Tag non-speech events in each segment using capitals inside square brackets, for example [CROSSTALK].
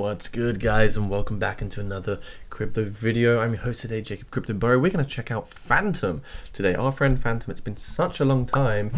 What's good guys and welcome back into another crypto video. I'm your host today, Jacob Crypto Bro. We're to check out Fantom today. Our friend Fantom, it's been such a long time,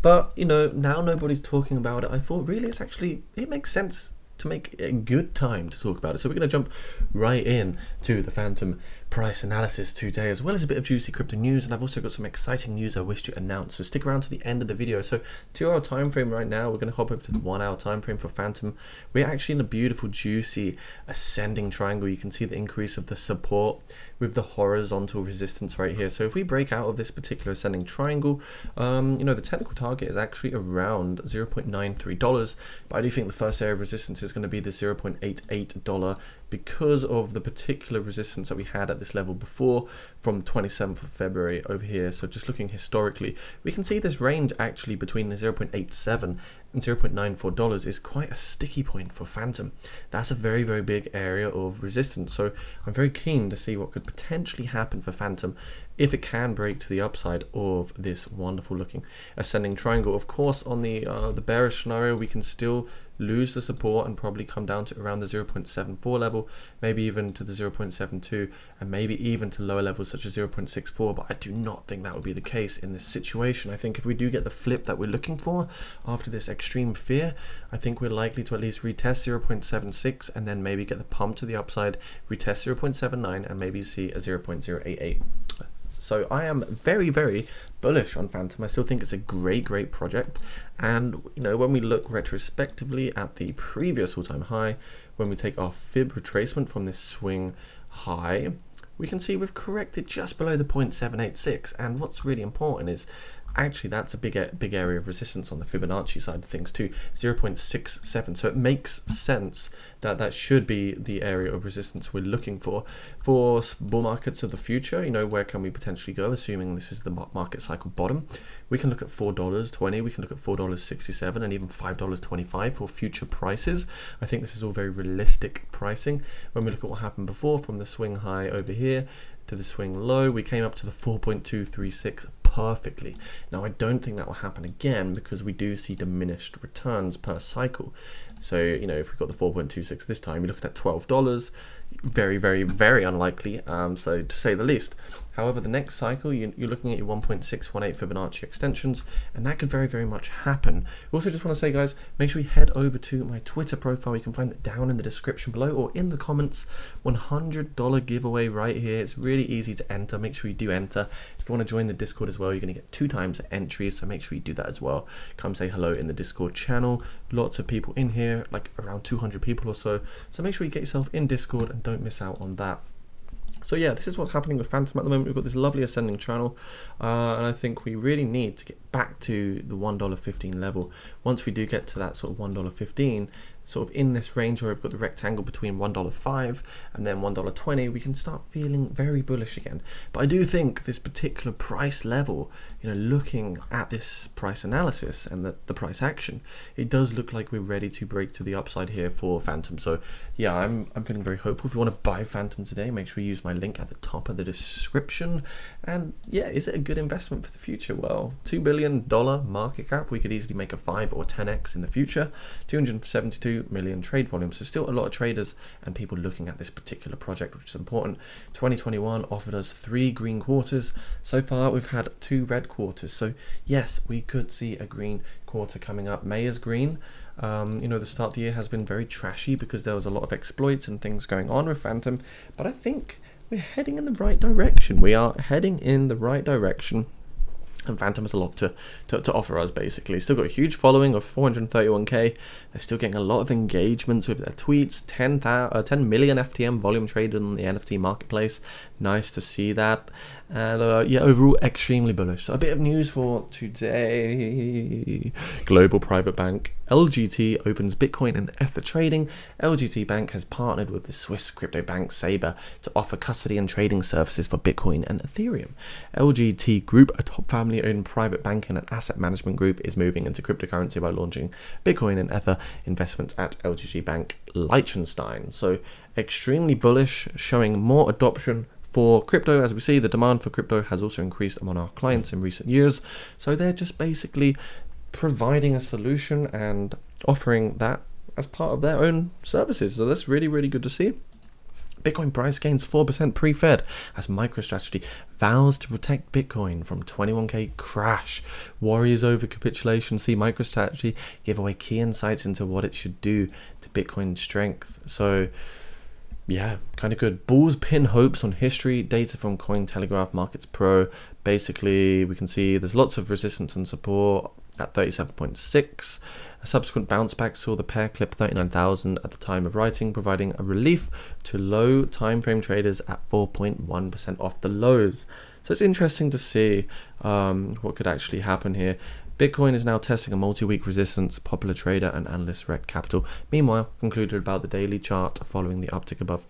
but you know, now nobody's talking about it. I thought really it's actually, it makes sense to make a good time to talk about it. So we're going to jump right in to the Fantom price analysis today, as well as a bit of juicy crypto news. And I've also got some exciting news I wish to announce. So stick around to the end of the video. So two hour time frame right now, we're going to hop over to the one hour time frame for Fantom. We're actually in a beautiful, juicy ascending triangle. You can see the increase of the support with the horizontal resistance right here. So if we break out of this particular ascending triangle, um, you know, the technical target is actually around $0.93, but I do think the first area of resistance is going to be the $0.88 because of the particular resistance that we had at this level before from 27th of February over here. So just looking historically, we can see this range actually between the 0.87 and $0.94 is quite a sticky point for Fantom. That's a very, very big area of resistance. So I'm very keen to see what could potentially happen for Fantom if it can break to the upside of this wonderful looking ascending triangle. Of course, on the uh, the bearish scenario, we can still lose the support and probably come down to around the 0.74 level, maybe even to the 0.72 and maybe even to lower levels such as 0.64, but I do not think that would be the case in this situation. I think if we do get the flip that we're looking for after this extreme fear, I think we're likely to at least retest 0.76 and then maybe get the pump to the upside, retest 0.79 and maybe see a 0.088. So I am very, very bullish on Fantom. I still think it's a great, great project. And, you know, when we look retrospectively at the previous all-time high, when we take our fib retracement from this swing high, we can see we've corrected just below the 0.786. And what's really important is actually that's a big big area of resistance on the Fibonacci side of things too. 0.67 so it makes sense that that should be the area of resistance we're looking for. For bull markets of the future you know where can we potentially go assuming this is the market cycle bottom? We can look at four dollars 20 we can look at four dollars 67 and even five dollars 25 for future prices. I think this is all very realistic pricing. When we look at what happened before from the swing high over here to the swing low we came up to the 4.236 perfectly. Now I don't think that will happen again because we do see diminished returns per cycle. So, you know, if we got the 4.26 this time, you're looking at $12, very, very, very unlikely, um, so to say the least. However, the next cycle, you, are looking at your 1.618 Fibonacci extensions, and that could very, very much happen. Also, just want to say, guys, make sure you head over to my Twitter profile. You can find it down in the description below or in the comments. $100 giveaway right here. It's really easy to enter. Make sure you do enter. If you want to join the Discord as well, you're going to get two times entries, so make sure you do that as well. Come say hello in the Discord channel. Lots of people in here like around 200 people or so. So make sure you get yourself in Discord and don't miss out on that. So yeah, this is what's happening with Fantom at the moment. We've got this lovely ascending channel, uh, and I think we really need to get back to the $1.15 level. Once we do get to that sort of $1.15, sort of in this range where we've got the rectangle between $1.05 and then $1.20, we can start feeling very bullish again. But I do think this particular price level, you know, looking at this price analysis and the, the price action, it does look like we're ready to break to the upside here for Fantom. So yeah, I'm, I'm feeling very hopeful. If you want to buy Fantom today, make sure you use my link at the top of the description. And yeah, is it a good investment for the future? Well, $2 billion market cap, we could easily make a 5 or 10x in the future. 272 million trade volume. So still a lot of traders and people looking at this particular project, which is important. 2021 offered us three green quarters. So far, we've had two red quarters. So yes, we could see a green quarter coming up. May is green. Um, you know, the start of the year has been very trashy because there was a lot of exploits and things going on with Fantom. But I think we're heading in the right direction. We are heading in the right direction and Fantom has a lot to, to, to, offer us basically. Still got a huge following of 431k. They're still getting a lot of engagements with their tweets. 10, uh, 10 million FTM volume traded on the NFT marketplace. Nice to see that. And uh, yeah, overall extremely bullish. So a bit of news for today. Global private bank LGT opens Bitcoin and Ether trading. LGT Bank has partnered with the Swiss crypto bank SEBA to offer custody and trading services for Bitcoin and Ethereum. LGT Group, a top family owned private banking and asset management group, is moving into cryptocurrency by launching Bitcoin and Ether investments at LGT Bank Liechtenstein. So extremely bullish, showing more adoption for crypto, as we see, the demand for crypto has also increased among our clients in recent years. So they're just basically providing a solution and offering that as part of their own services. So that's really, really good to see. Bitcoin price gains 4% pre-Fed as MicroStrategy vows to protect Bitcoin from 21k crash. Warriors over capitulation. See MicroStrategy give away key insights into what it should do to Bitcoin strength. So yeah, kind of good. Bulls pin hopes on history data from Cointelegraph Markets Pro. Basically, we can see there's lots of resistance and support at 37.6. A subsequent bounce back saw the pair clip 39,000 at the time of writing, providing a relief to low time frame traders at 4.1% off the lows. So it's interesting to see um, what could actually happen here. Bitcoin is now testing a multi-week resistance, popular trader and analyst Rekt Capital. Meanwhile, concluded about the daily chart following the uptick above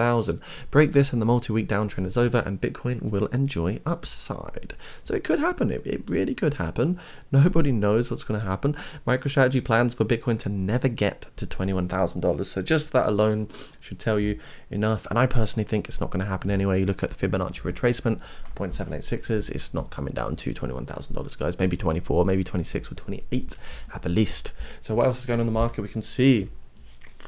39,000. Break this and the multi-week downtrend is over and Bitcoin will enjoy upside. So it could happen. It, it really could happen. [LAUGHS] Nobody knows what's going to happen. MicroStrategy plans for Bitcoin to never get to $21,000. So just that alone should tell you enough. And I personally think it's not going to happen anyway. You look at the Fibonacci retracement, 0.786s, it's not coming down to $21,000, guys maybe 24, maybe 26 or 28 at the least. So what else is going on in the market? We can see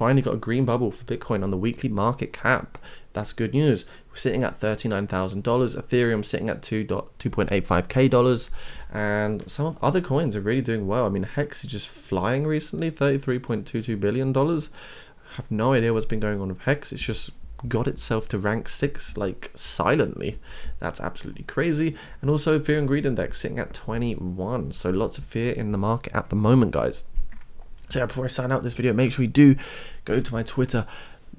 finally got a green bubble for Bitcoin on the weekly market cap. That's good news. We're sitting at $39,000. Ethereum sitting at 2 2.85k dollars. And some other coins are really doing well. I mean, Hex is just flying recently, $33.22 billion. I have no idea what's been going on with Hex. It's just got itself to rank 6 like silently. That's absolutely crazy. And also fear and greed index sitting at 21. So lots of fear in the market at the moment guys. So yeah, before I sign out this video, make sure you do go to my Twitter,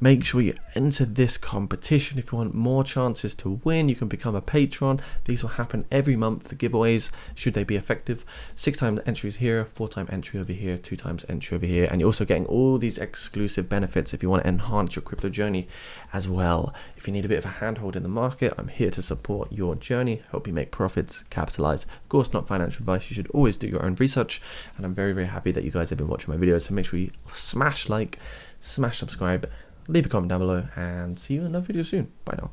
Make sure you enter this competition. If you want more chances to win, you can become a patron. These will happen every month. The giveaways, should they be effective, six times entries here, four time entry over here, two times entry over here. And you're also getting all these exclusive benefits if you want to enhance your crypto journey as well. If you need a bit of a handhold in the market, I'm here to support your journey, help you make profits, capitalize. Of course, not financial advice. You should always do your own research. And I'm very, very happy that you guys have been watching my videos. So make sure you smash like, smash subscribe leave a comment down below and see you in another video soon. Bye now.